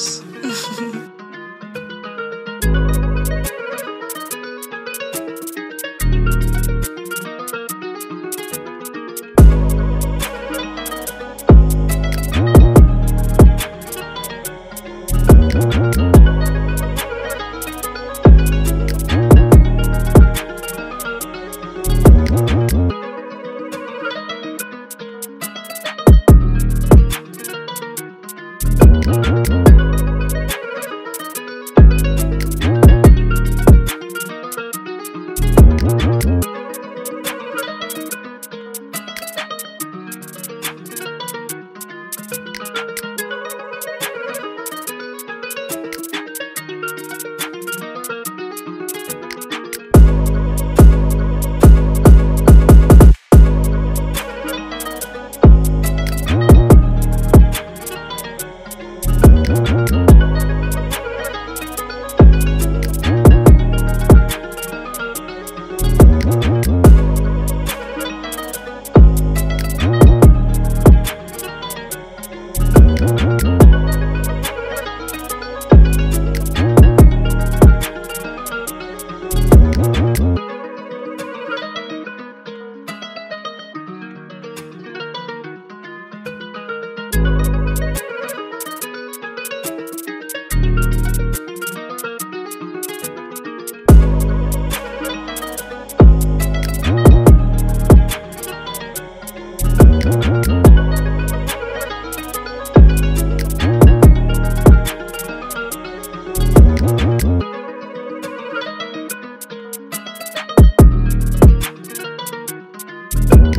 Adios.